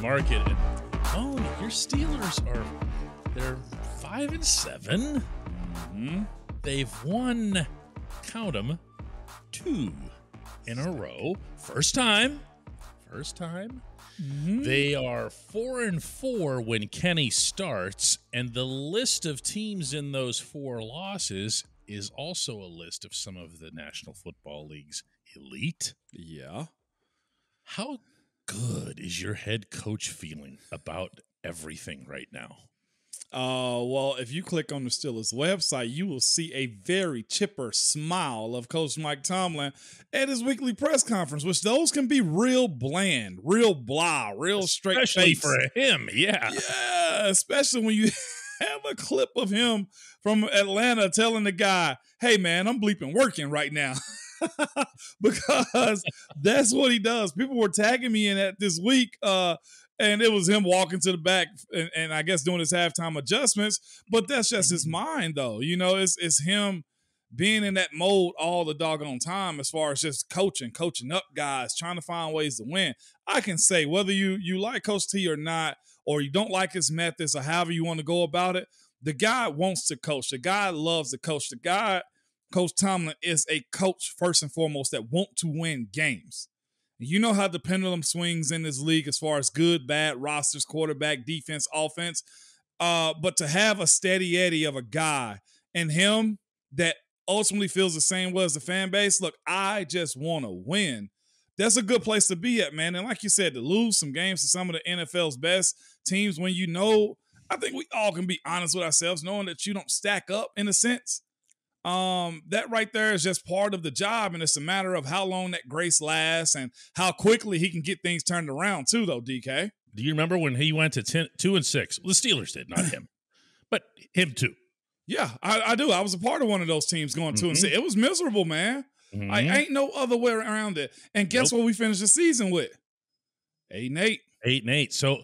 market. And, oh, your Steelers are they're five and 7 Mhm. They've won, count them, two in a row. First time. First time. Mhm. They are four and four when Kenny starts, and the list of teams in those four losses is also a list of some of the National Football League's elite. Yeah. How good is your head coach feeling about everything right now? Uh, well, if you click on the Steelers website, you will see a very chipper smile of Coach Mike Tomlin at his weekly press conference, which those can be real bland, real blah, real straight Especially face. for him, yeah. Yeah, especially when you have a clip of him from Atlanta telling the guy, "Hey, man, I'm bleeping working right now." because that's what he does. People were tagging me in at this week, uh, and it was him walking to the back and, and I guess doing his halftime adjustments. But that's just his mind, though. You know, it's it's him being in that mode all the doggone time as far as just coaching, coaching up guys, trying to find ways to win. I can say whether you you like Coach T or not, or you don't like his methods or however you want to go about it, the guy wants to coach. The guy loves to coach. The guy, Coach Tomlin, is a coach first and foremost that want to win games. You know how the pendulum swings in this league as far as good, bad rosters, quarterback, defense, offense. Uh, but to have a steady Eddie of a guy and him that ultimately feels the same way as the fan base, look, I just want to win. That's a good place to be at, man. And like you said, to lose some games to some of the NFL's best teams when you know, I think we all can be honest with ourselves, knowing that you don't stack up in a sense. Um, that right there is just part of the job, and it's a matter of how long that grace lasts and how quickly he can get things turned around, too, though, DK. Do you remember when he went to 10, 2 and 6? The Steelers did, not him. But him too. Yeah, I, I do. I was a part of one of those teams going two and six. It was miserable, man. I Mhm. ain't no other way around it. And guess Nope. what we finished the season with? Eight and eight. 8 and 8. So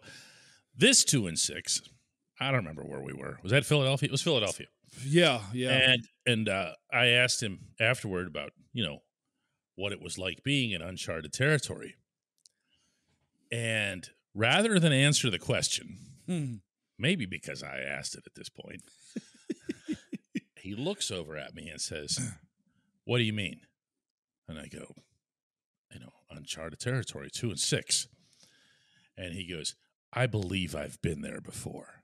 this 2 and 6, I don't remember where we were. Was that Philadelphia? It was Philadelphia. Yeah, yeah. And and uh, I asked him afterward about, you know, what it was like being in uncharted territory. And rather than answer the question, Hmm. maybe because I asked it at this point, he looks over at me and says, What do you mean? And I go, You know, uncharted territory, two and six. And he goes, I believe I've been there before.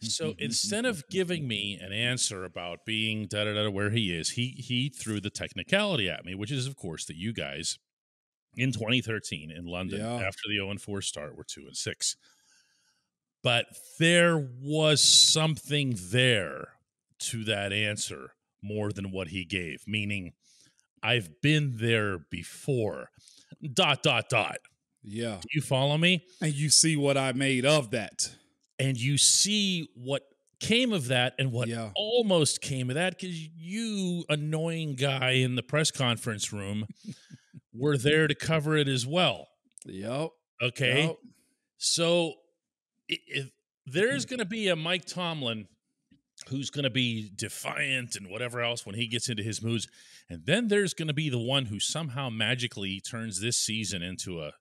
So instead of giving me an answer about being da da da where he is, he he threw the technicality at me, which is of course that you guys in 2013 in London Yeah. after the 0 and 4 start were 2 and 6. But there was something there to that answer more than what he gave, meaning I've been there before. Dot dot dot. yeah. Do you follow me? And you see what I made of that. And you see what came of that and what Yeah. almost came of that because you annoying guy in the press conference room were there to cover it as well Yep. okay Yep. so if there's mm. going to be a mike tomlin who's going to be defiant and whatever else when he gets into his moods and then there's going to be the one who somehow magically turns this season into a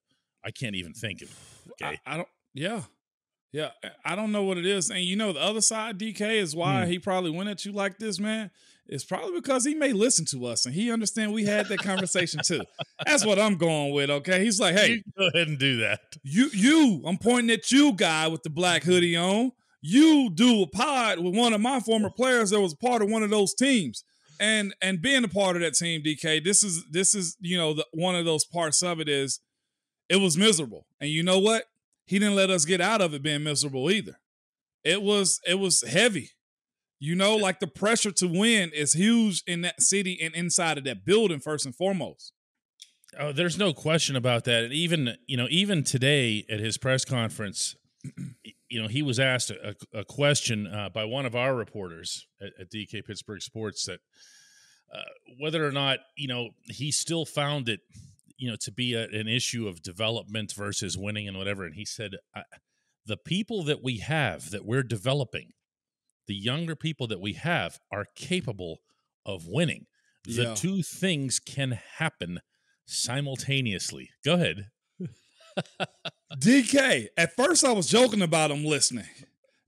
i can't even think of okay I, I don't. Yeah, yeah. I- don't know what it is, and you know the other side, DK, is why Hmm. he probably went at you like this, man. It's probably because he may listen to us and he understand we had that conversation too. That's what I'm going with. Okay, he's like, hey, you go ahead and do that you, you. I'm pointing at you, guy with the black hoodie on. You do a pod with one of my former players that was part of one of those teams. And and being a part of that team, DK, this is this is you know the, one of those parts of it is it was miserable. And you know what? He didn't let us get out of it being miserable either. It was it was heavy. You know, like the pressure to win is huge in that city and inside of that building first and foremost. Oh, there's no question about that. And even you know, even today at his press conference, you know, he was asked a, a question uh, by one of our reporters at, at DK Pittsburgh Sports that uh, whether or not you know he still found it, you know, to be a, an issue of development versus winning and whatever. And he said, the people that we have that we're developing, the younger people that we have, are capable of winning. The Yeah. two things can happen simultaneously. Go ahead. DK, at first I was joking about him listening.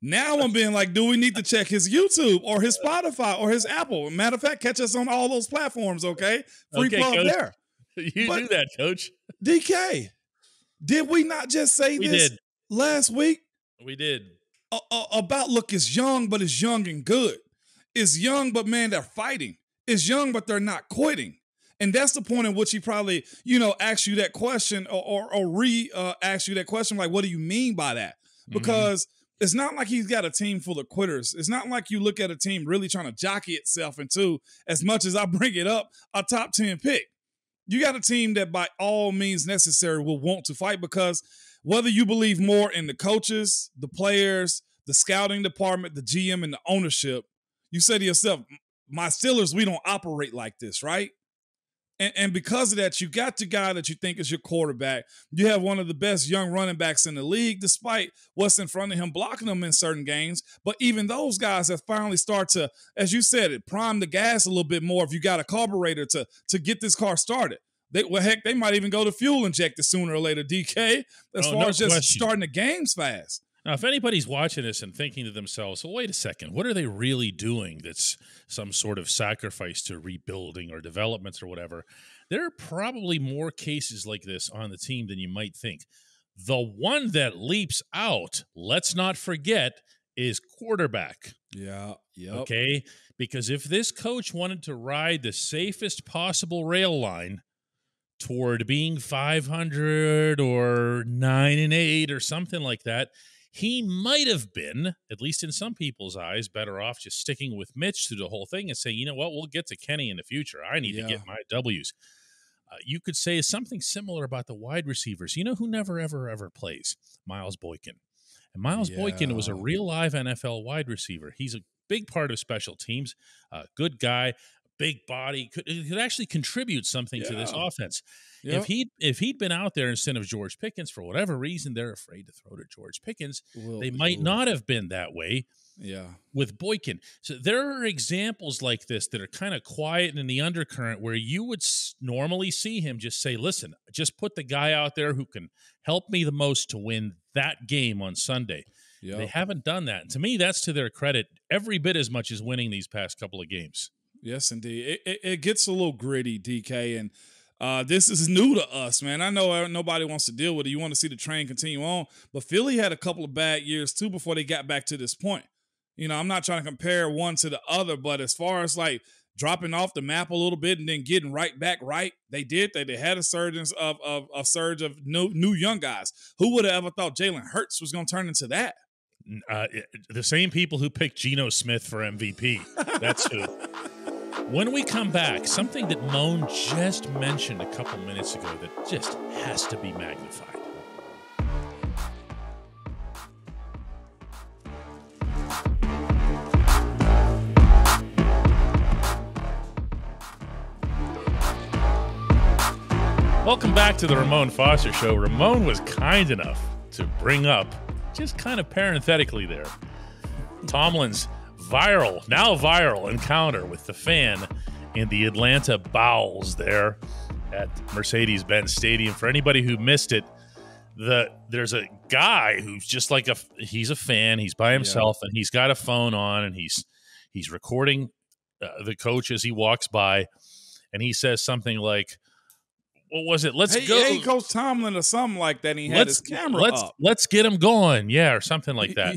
Now I'm being like, do we need to check his YouTube or his Spotify or his Apple? Matter of fact, catch us on all those platforms, okay? Free Okay, plug Coach. there. You But- do that, coach. DK, did we not just say We this did. last week? We did. A- a- about look is young, but it's young and good. It's young, but man, they're fighting. It's young, but they're not quitting. And that's the point in which he probably, you know, asks you that question or or, or re uh, asks you that question, like, what do you mean by that? Mhm. Because it's not like he's got a team full of quitters. It's not like you look at a team really trying to jockey itself into, as much as I bring it up, a top 10 pick. You got a team that by all means necessary will want to fight because whether you believe more in the coaches, the players, the scouting department, the GM, and the ownership, you say to yourself, my Steelers, we don't operate like this, right? And, and because of that, you got the guy that you think is your quarterback. You have one of the best young running backs in the league, despite what's in front of him blocking them in certain games. But even those guys have finally start to, as you said, it prime the gas a little bit more if you got a carburetor to to get this car started. They, well, heck, they might even go to fuel injector sooner or later. DK, as Oh, far no as just question. starting the games fast. Now, if anybody's watching this and thinking to themselves, well, wait a second, what are they really doing that's some sort of sacrifice to rebuilding or developments or whatever? There are probably more cases like this on the team than you might think. The one that leaps out, let's not forget, is quarterback. Yeah. Yep. Okay. Because if this coach wanted to ride the safest possible rail line toward being 500 or 9 and 8 or something like that, he might have been, at least in some people's eyes, better off just sticking with Mitch through the whole thing and saying, you know what, we'll get to Kenny in the future. I need Yeah. to get my W's. Uh, you could say something similar about the wide receivers. You know who never, ever, ever plays? Miles Boykin. And Miles Boykin was a real live NFL wide receiver. He's a big part of special teams, uh, good guy, big body, could, could actually contribute something to this offense. Yep. If he if he'd been out there instead of George Pickens for whatever reason, they're afraid to throw to George Pickens. Well, They might ooh, not have been that way Yeah. with Boykin. So there are examples like this that are kind of quiet and in the undercurrent where you would s- normally see him just say, "Listen, just put the guy out there who can help me the most to win that game on Sunday." Yeah. They haven't done that. And to me, that's to their credit every bit as much as winning these past couple of games. Yes, indeed. It, it, it gets a little gritty, DK, and uh, this is new to us, man. I know uh, nobody wants to deal with it. You want to see the train continue on, but Philly had a couple of bad years too before they got back to this point. You know, I'm not trying to compare one to the other, but as far as like dropping off the map a little bit and then getting right back right, they did. They they had a surge of of a surge of new new young guys. Who would have ever thought Jalen Hurts was going to turn into that? Uh, the same people who picked Geno Smith for MVP. That's who. When we come back, something that Moan just mentioned a couple minutes ago that just has to be magnified. Welcome back to the Ramon Foster Show. Ramon was kind enough to bring up, just kind of parenthetically there, Tomlin's viral, now viral encounter with the fan in the Atlanta bowels there at Mercedes Benz Stadium. For anybody who missed it, the there's a guy who's just like a he's a fan. He's by himself and he's got a phone on and he's he's recording uh, the coach as he walks by, and he says something like, "What was it? Let's hey, go." hey, Coach Tomlin or something like that. And he had let's his camera let's up. let's get him going, yeah, or something like that.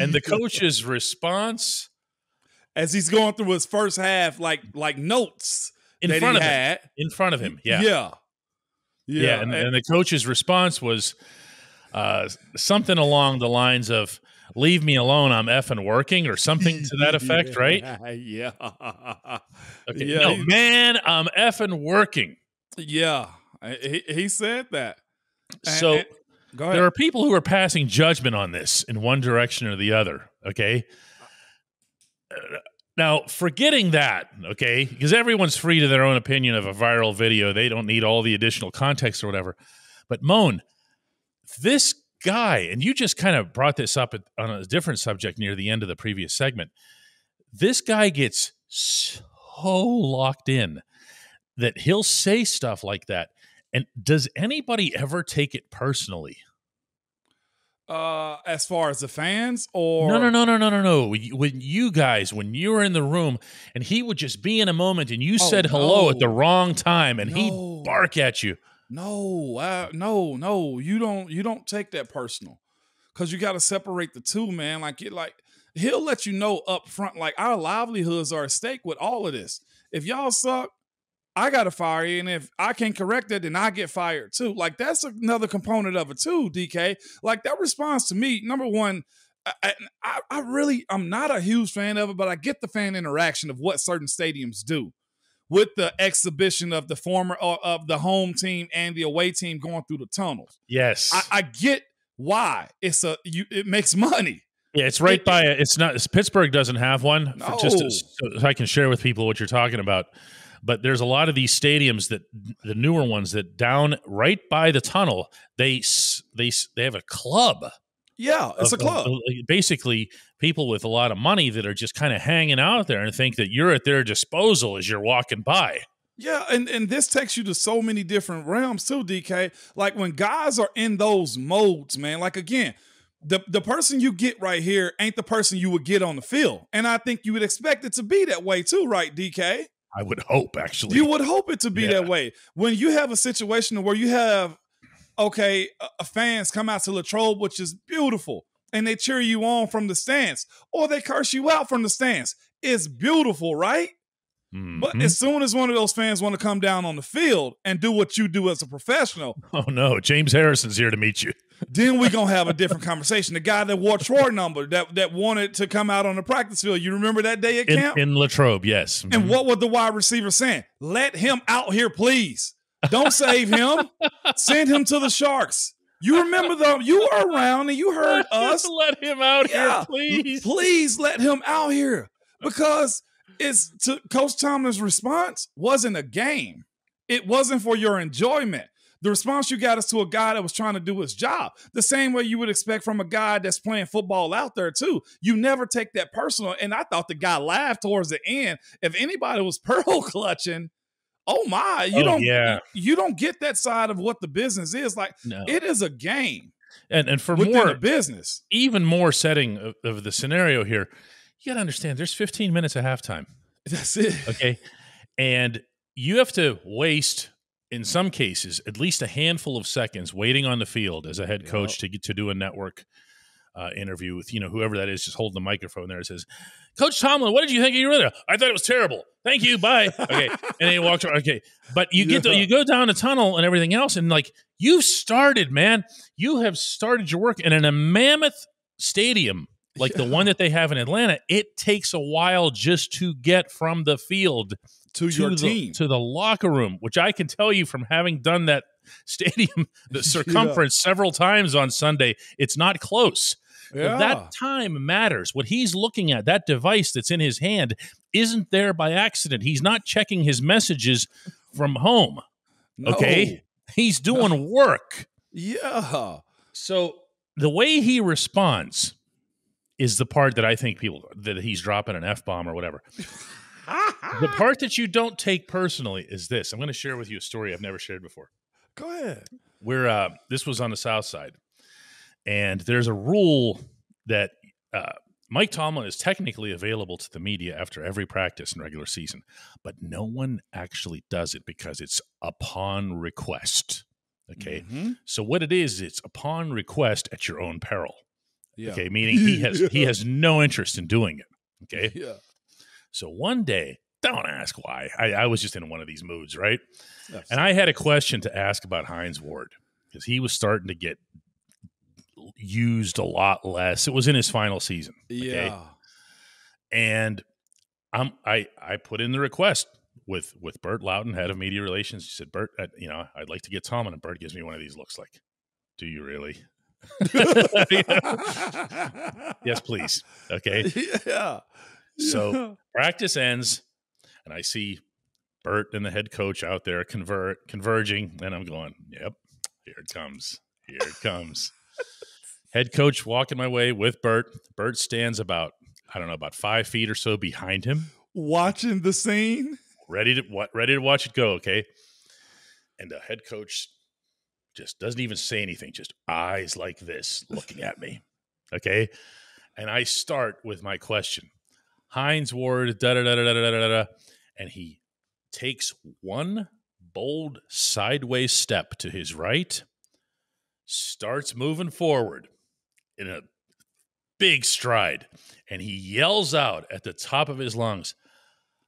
And the coach's response as he's going through his first half, like like notes in that front he of him, in front of him, yeah, yeah, yeah, and, and the coach's response was uh, something along the lines of "Leave me alone, I'm effing working" or something to that effect, right? Yeah, Okay, Yeah, no, man, I'm effing working. yeah. He, he said that. So and-. There are people who are passing judgment on this in one direction or the other. Okay. Now, forgetting that, okay, because everyone's free to their own opinion of a viral video. They don't need all the additional context or whatever. But Moan, this guy, and you just kind of brought this up on a different subject near the end of the previous segment. This guy gets so locked in that he'll say stuff like that. And does anybody ever take it personally? Uh, as far as the fans, or No, no, no, no, no, no, no. When you guys, when you were in the room, and he would just be in a moment, and you Oh, said hello at the wrong time, and No. he'd bark at you. No, uh, no, no. You don't. You don't take that personal, because you got to separate the two, man. Like it, like he'll let you know up front. Like our livelihoods are at stake with all of this. If y'all suck, I gotta fire you, and if I can't correct it, then I get fired too. Like that's another component of it too, DK. Like that response to me, number one. I, I, I really, I'm not a huge fan of it, but I get the fan interaction of what certain stadiums do with the exhibition of the former uh, of the home team and the away team going through the tunnels. Yes. I, I get why it's a you it makes money. yeah, it's right it- by it. It's not. It's, Pittsburgh doesn't have one. For just No. so I can share with people what you're talking about. But there's a lot of these stadiums that the newer ones that down right by the tunnel they they they have a club. Yeah, it's of- a club. of- basically, people with a lot of money that are just kind of hanging out there and think that you're at their disposal as you're walking by. Yeah, and, and this takes you to so many different realms too, DK. Like when guys are in those modes, man, like again, the, the person you get right here ain't the person you would get on the field. And I think you would expect it to be that way too, right, DK? I would hope, actually. You would hope it to be Yeah. that way. When you have a situation where you have, okay, a, fans come out to Latrobe, which is beautiful, and they cheer you on from the stands, or they curse you out from the stands. It's beautiful, right? But Mhm. as soon as one of those fans want to come down on the field and do what you do as a professional, oh no, James Harrison's here to meet you. Then we're gonna have a different conversation. The guy that wore Troy number that that wanted to come out on the practice field. You remember that day at In, camp? in Latrobe, yes. and Mhm. what was the wide receiver saying? Let him out here, please. Don't save him. Send him to the Sharks. You remember though? You were around and you heard us. Let him out Yeah, here, please. Please let him out here because it's to Coach Tomlin's response wasn't a game. It wasn't for your enjoyment. The response you got is to a guy that was trying to do his job. The same way you would expect from a guy that's playing football out there too. You never take that personal. And I thought the guy laughed towards the end. If anybody was pearl clutching, oh my, you Oh, don't yeah. you don't get that side of what the business is. Like No. it is a game and and for more business. even more setting of, of the scenario here, you got to understand there's 15 minutes of halftime. That's it. Okay. and you have to waste, in some cases, at least a handful of seconds waiting on the field as a head coach to get to do a network uh, interview with, you know, whoever that is, just holding the microphone there says, Coach Tomlin, what did you think of your radio? I thought it was terrible. Thank you. Bye. Okay. and then he walks around. Okay. But you get to, Yeah. you go down the tunnel and everything else. And like, you've started, man. You have started your work. And in a mammoth stadium, like the one that they have in Atlanta, it takes a while just to get from the field to, to your the, team. to the locker room, which I can tell you from having done that stadium, the circumference several times on Sunday, it's not close. Yeah. That time matters. What he's looking at, that device that's in his hand, isn't there by accident. He's not checking his messages from home. okay. He's doing work. Yeah. So the way he responds is the part that I think people that he's dropping an F bomb or whatever. The part that you don't take personally is this. I'm going to share with you a story I've never shared before. Go ahead. We're uh, this was on the South Side, and there's a rule that uh, Mike Tomlin is technically available to the media after every practice in regular season, but no one actually does it because it's upon request. Okay, Mhm. so what it is, it's upon request at your own peril. Yeah. Okay, meaning he has he has no interest in doing it. Okay, Yeah. so one day, don't ask why. I, I was just in one of these moods, right? And I had a question to ask about Hines Ward because he was starting to get used a lot less. It was in his final season. Okay? yeah. And I'm I I put in the request with with Burt Lauten, head of media relations. He said, Burt, uh, you know, I'd like to get Tom, and Burt gives me one of these looks like, do you really? yes, please. Okay. Yeah. So- Practice ends, and I see Burt and the head coach out there convert converging, and I'm going, "Yep, here it comes, here it comes." head coach walking my way with Burt. Burt stands about I don't know about five feet or so behind him, watching the scene. ready to what ready to watch it go. Okay, and the head coach just doesn't even say anything, just eyes like this looking at me. Okay. And I start with my question Hines Ward, da da da da da da da da. And he takes one bold sideways step to his right, starts moving forward in a big stride, and he yells out at the top of his lungs,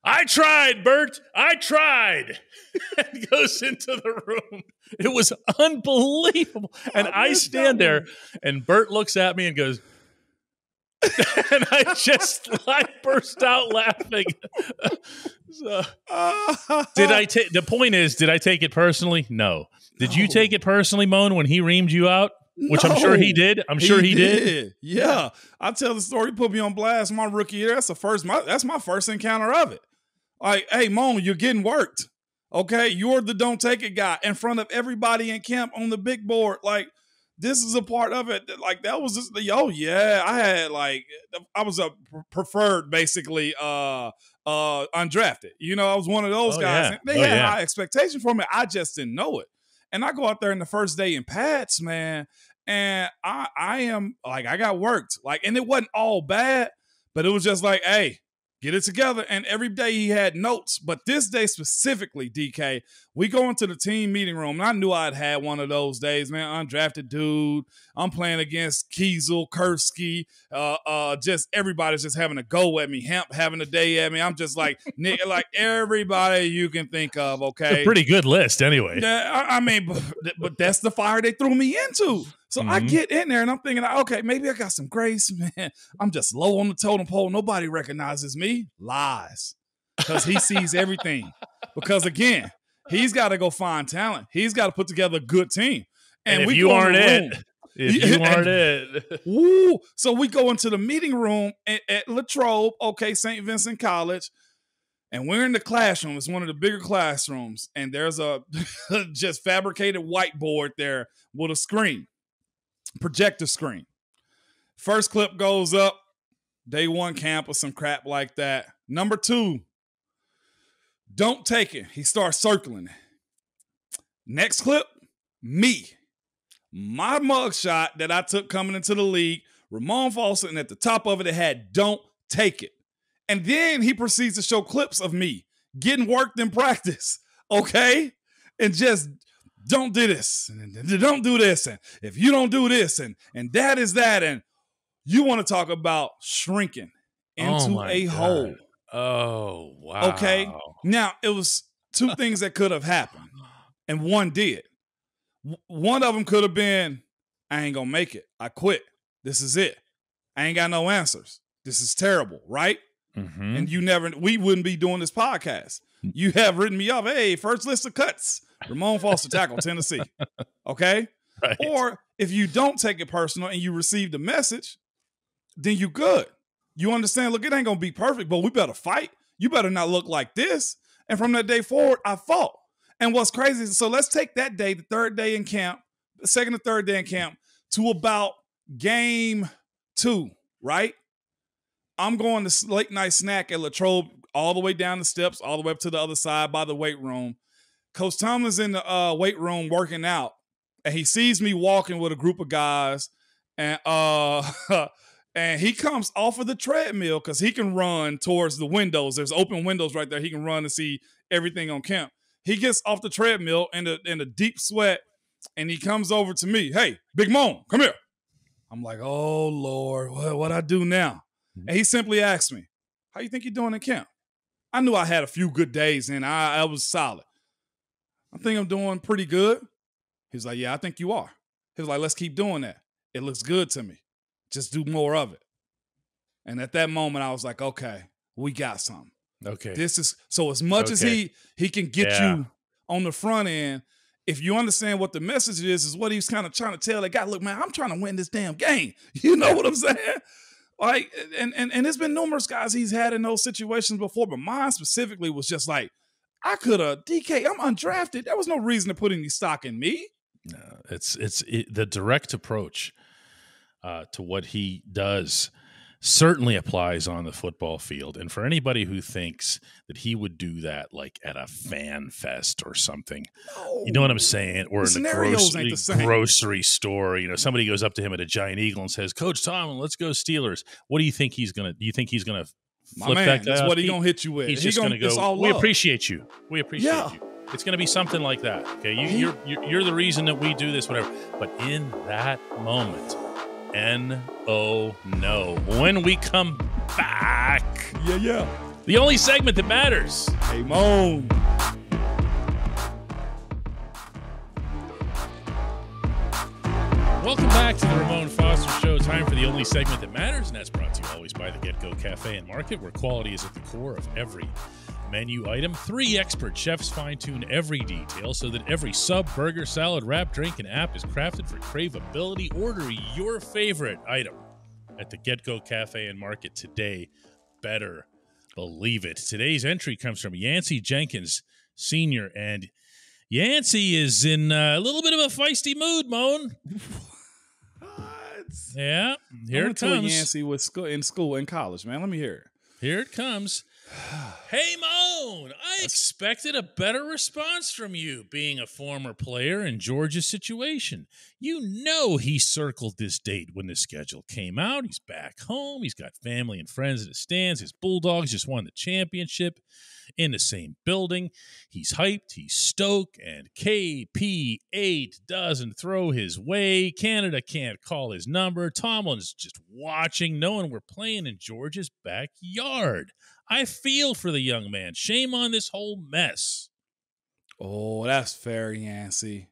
I tried, Burt. I tried. and goes into the room. It was unbelievable. And I, I stand there, and Burt looks at me and goes, and I just like burst out laughing. so, did I take the point is, did I take it personally? No. Did no. you take it personally, Moan, when he reamed you out? Which no, I'm sure he did. I'm sure he, he did. did. Yeah. I tell the story, put me on blast my rookie year. That's the first my that's my first encounter of it. Like, hey, Moan, you're getting worked. Okay. You're the don't take it guy in front of everybody in camp on the big board. Like, this is a part of it. Like that was just the oh yeah, I had like I was a preferred basically uh uh undrafted. You know, I was one of those oh, guys. Yeah. They oh, had yeah. high expectation for me. I just didn't know it. And I go out there in the first day in pads, man, and I I am like I got worked. Like, and it wasn't all bad, but it was just like, hey, get it together. And every day he had notes, but this day specifically, DK, we go into the team meeting room, and I knew I'd had one of those days, man. Undrafted dude. I'm playing against Keisel, Kursky, uh, uh, just everybody's just having a go at me. Hemp having a day at me. I'm just like, Nick, like everybody you can think of. Okay, pretty good list, anyway. Yeah, I, I mean, but, but that's the fire they threw me into. So mm-hmm. I get in there and I'm thinking, okay, maybe I got some grace, man. I'm just low on the totem pole. Nobody recognizes me. Lies. Because he sees everything. Because again, he's got to go find talent. He's got to put together a good team. And, and if you aren't it, if you aren't it. woo, so we go into the meeting room at, at Latrobe, okay, St. Vincent College. And we're in the classroom. It's one of the bigger classrooms. And there's a just fabricated whiteboard there with a screen projector screen. First clip goes up, day one camp or some crap like that. Number two, don't take it. He starts circling. Next clip, me. My mugshot that I took coming into the league, Ramon Foster, and at the top of it, it had don't take it. And then he proceeds to show clips of me getting worked in practice, okay? And just don't do this and don't do this and if you don't do this and and that is that and you want to talk about shrinking into oh a God. hole. Oh wow. Okay now it was two things that could have happened and one did. One of them could have been i ain't gonna make it. I quit. This is it. I ain't got no answers. This is terrible right? Mm-hmm. and you never we wouldn't be doing this podcast. You have written me off. Hey first list of cuts Ramon Foster tackle Tennessee. Okay? Right. Or if you don't take it personal and you receive the message, then you good. You understand, look, it ain't gonna be perfect, but we better fight. You better not look like this. And from that day forward, I fought. And what's crazy, so let's take that day, the third day in camp, the second or third day in camp, to about game two, right? I'm going to late night snack at Latrobe all the way down the steps, all the way up to the other side by the weight room. Coach Tomlin's in the uh, weight room working out, and he sees me walking with a group of guys, and uh, and he comes off of the treadmill because he can run towards the windows. There's open windows right there. He can run and see everything on camp. He gets off the treadmill in a in a deep sweat, and he comes over to me. Hey, Big Moan, come here. I'm like, oh Lord, what what I do now? And he simply asked me, "How you think you're doing in camp?" I knew I had a few good days and I, I was solid. I think I'm doing pretty good. He's like, Yeah, I think you are. He was like, Let's keep doing that. It looks good to me. Just do more of it. And at that moment, I was like, Okay, we got something. Okay. This is so as much okay. as he he can get yeah. you on the front end, if you understand what the message is, is what he's kind of trying to tell that guy, look, man, I'm trying to win this damn game. You know what I'm saying? Like, and and and there's been numerous guys he's had in those situations before, but mine specifically was just like, I could have DK. I'm undrafted. There was no reason to put any stock in me. No, it's it's it, the direct approach uh, to what he does. certainly applies on the football field. And for anybody who thinks that he would do that like at a fan fest or something, no. you know what I'm saying? Or the in the grocery, grocery store, you know, somebody goes up to him at a giant eagle and says, Coach Tom, let's go Steelers. What do you think he's gonna do you think he's gonna flip man, that That's what he, he, gonna hit you with. He's, just gonna, gonna go. we appreciate you. We appreciate yeah. you. It's going to be something like that. Okay, you, you're you're the reason that we do this, whatever. But in that moment, N O no. When we come back. Yeah, yeah. The only segment that matters. Hey, Welcome back to the Ramon Foster Show. Time for the only segment that matters, and that's brought to you always by the Get Go Cafe and Market, where quality is at the core of every menu item. Three expert chefs fine tune every detail so that every sub, burger, salad, wrap, drink, and app is crafted for craveability. Order your favorite item at the Get Go Cafe and Market today. Better believe it. Today's entry comes from Yancey Jenkins Sr. And Yancey is in uh, a little bit of a feisty mood, Moan. Yeah, mm-hmm. here it comes. Yancey was school, in school in college, man. Let me hear it. Here it comes. hey, Moan, I expected a better response from you, being a former player in George's situation. You know he circled this date when the schedule came out. He's back home. He's got family and friends in the stands. His Bulldogs just won the championship in the same building. He's hyped, he's stoked, and KP8 doesn't throw his way. Canada can't call his number. Tomlin's just watching, knowing we're playing in George's backyard. I feel for the young man. Shame on this whole mess. Oh, that's fair, Yancey.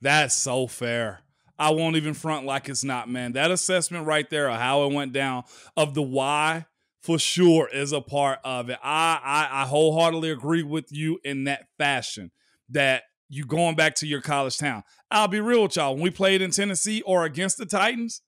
That's so fair. I won't even front like it's not, man. That assessment right there of how it went down, of the why for sure is a part of it. I, I, I wholeheartedly agree with you in that fashion that you going back to your college town. I'll be real with y'all. When we played in Tennessee or against the Titans,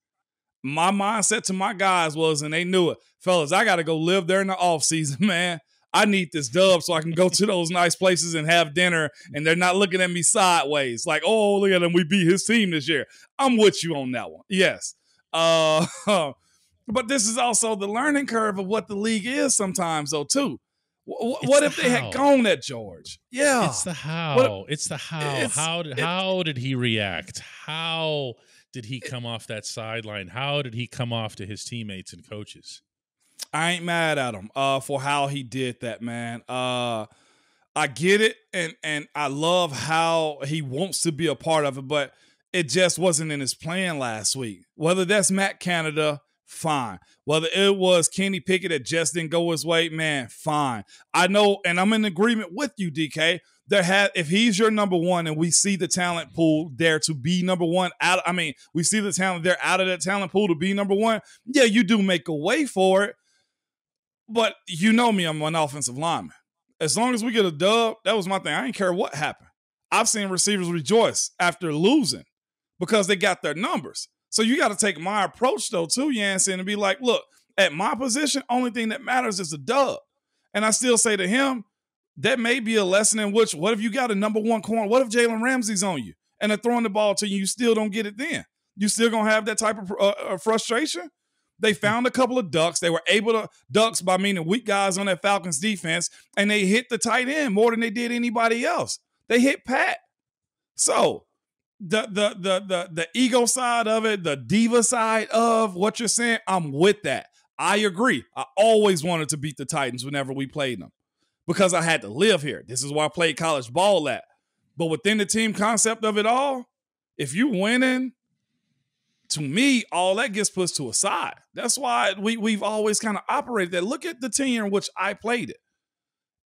my mindset to my guys was, and they knew it, fellas, I got to go live there in the off season, man. I need this dub so I can go to those nice places and have dinner, and they're not looking at me sideways like, oh, look at them, we beat his team this year. I'm with you on that one. Yes. Uh, but this is also the learning curve of what the league is sometimes, though, too. what if the they had gone at George? Yeah, it's the how. It's the how. How did it, how did he react? How did he come off that sideline? How did he come off to his teammates and coaches? I ain't mad at him uh, for how he did that, man. Uh, I get it, and and I love how he wants to be a part of it, but it just wasn't in his plan last week. Whether that's Matt Canada, fine. Whether it was Kenny Pickett that just didn't go his way, man, fine. I know, and I'm in agreement with you, DK there had if he's your number one and we see the talent pool there to be number one out i mean we see the talent there out of that talent pool to be number one yeah you do make a way for it. But you know me i'm an offensive lineman. As long as we get a dub that was my thing. I didn't care what happened. I've seen receivers rejoice after losing because they got their numbers so you got to take my approach though too Yancey and be like look at my position only thing that matters is a dub and i still say to him that may be a lesson in which what if you got a number one corner? What if Jalen Ramsey's on you and they're throwing the ball to you, you still don't get it then? You still gonna have that type of uh, uh, frustration? They hmm. found a couple of ducks. They were able to ducks by meaning weak guys on that Falcons defense, and they hit the tight end more than they did anybody else. They hit Pat. So the the the the the ego side of it, the diva side of what you're saying, I'm with that. I agree. I always wanted to beat the Titans whenever we played them because I had to live here. This is where I played college ball at. But within the team concept of it all, if you winning, to me, all that gets pushed to a side. That's why we, we've always kind of operated that. Look at the team in which I played it.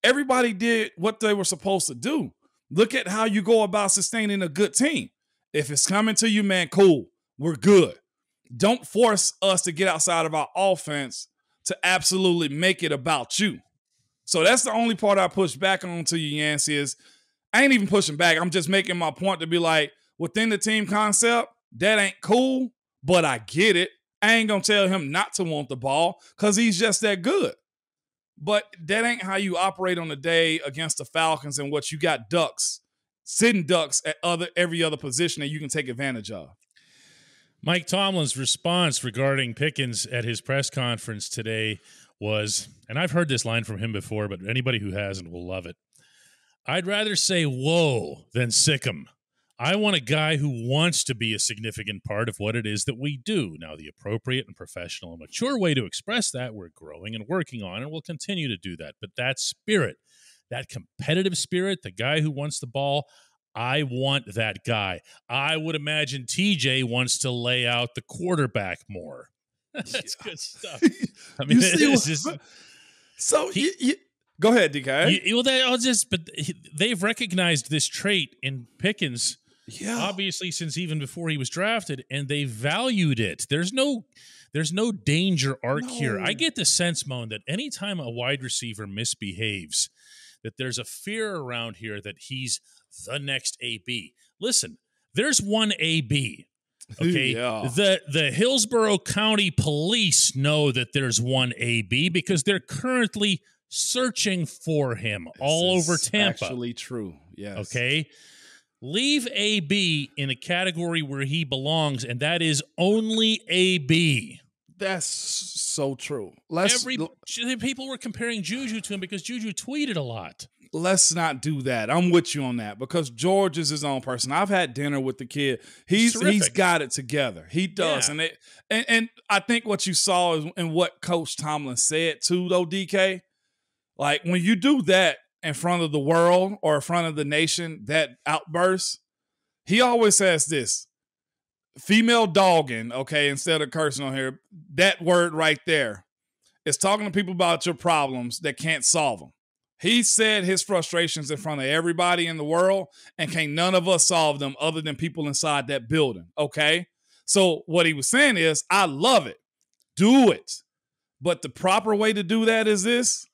Everybody did what they were supposed to do. Look at how you go about sustaining a good team. If it's coming to you, man, cool. We're good. Don't force us to get outside of our offense to absolutely make it about you. So that's the only part I push back on to you, Yancey, is I ain't even pushing back. I'm just making my point to be like, within the team concept, that ain't cool, but I get it. I ain't gonna tell him not to want the ball because he's just that good. But that ain't how you operate on the day against the Falcons and what you got ducks, sitting ducks at other every other position that you can take advantage of. Mike Tomlin's response regarding Pickens at his press conference today was, and I've heard this line from him before, but anybody who hasn't will love it. I'd rather say whoa than sick 'em. I want a guy who wants to be a significant part of what it is that we do. Now, the appropriate and professional and mature way to express that, we're growing and working on, and we'll continue to do that. But that spirit, that competitive spirit, the guy who wants the ball, I want that guy. I would imagine TJ wants to lay out the quarterback more. That's good stuff. I mean, what, just, so he, you, you, go ahead, DK. You, well, they, I'll just, but they've recognized this trait in Pickens. Yeah, obviously, since even before he was drafted, and they valued it. There's no, there's no danger arc no. here. I get the sense, Moan, that anytime a wide receiver misbehaves, that there's a fear around here that he's the next AB. Listen, there's one AB. Okay. Yeah. The the Hillsborough County Police know that there's one AB because they're currently searching for him this all over Tampa. Actually true. Yes. Okay. Leave AB in a category where he belongs, and that is only AB. That's so true. Let's, Every people were comparing Juju to him because Juju tweeted a lot let's not do that. I'm with you on that because George is his own person. I've had dinner with the kid. He's he's got it together. He does, yeah. and it and and I think what you saw is and what Coach Tomlin said too, though. DK, like when you do that in front of the world or in front of the nation, that outburst, he always says this. Female dogging, okay, instead of cursing on here, that word right there is talking to people about your problems that can't solve them. He said his frustrations in front of everybody in the world, and can't none of us solve them other than people inside that building. Okay. So what he was saying is, I love it. Do it. But the proper way to do that is this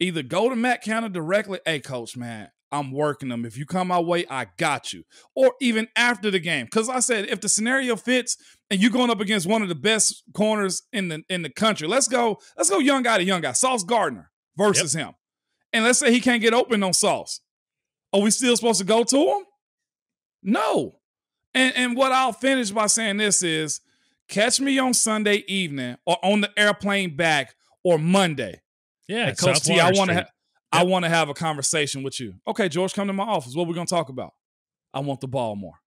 either go to Matt Canada directly, hey, coach, man, I'm working them. If you come my way, I got you. Or even after the game. Because I said, if the scenario fits and you're going up against one of the best corners in the in the country, let's go, let's go young guy to young guy, Sauce Gardner versus yep. him and let's say he can't get open on Sauce, are we still supposed to go to him? No. And and what I'll finish by saying this is catch me on Sunday evening or on the airplane back or Monday. Yeah, Coach T, I want to ha- yep. I want to have a conversation with you. Okay, George, come to my office. What we gonna talk about? I want the ball more.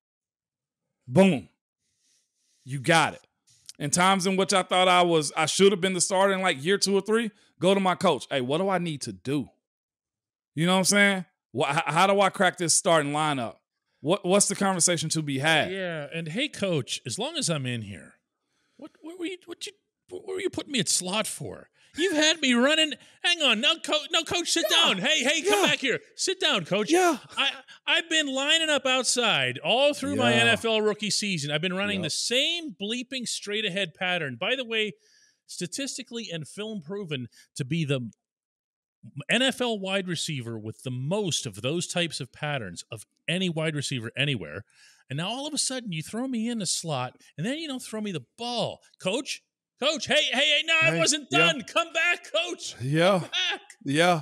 Boom. You got it. In times in which I thought I was, I should have been the starter in like year two or three, go to my coach. Hey, what do I need to do? You know what I'm saying? What, how do I crack this starting lineup? What what's the conversation to be had? Yeah, and hey, coach, as long as I'm in here, what what were you what you what were you putting me at slot for? You've had me running. Hang on, no, coach. No, coach, sit yeah. down. Hey, hey, come yeah. back here. Sit down, coach. Yeah. I I've been lining up outside all through yeah. my NFL rookie season. I've been running the same bleeping straight ahead pattern. By the way, statistically and film proven to be the NFL wide receiver with the most of those types of patterns of any wide receiver anywhere. And now all of a sudden you throw me in a slot and then you don't throw me the ball. Coach, coach, hey, hey, hey, no, hey, I wasn't done. Yeah. Come back, coach. Yeah. Back. Yeah.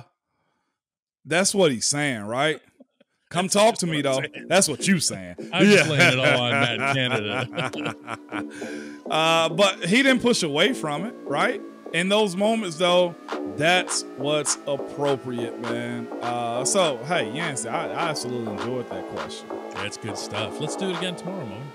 That's what he's saying, right? Come talk to me though. That's what you're saying. I'm yeah. just laying it all on Matt Canada. uh, but he didn't push away from it, right? in those moments though that's what's appropriate man uh, so hey Yancey, I, I absolutely enjoyed that question that's good stuff let's do it again tomorrow man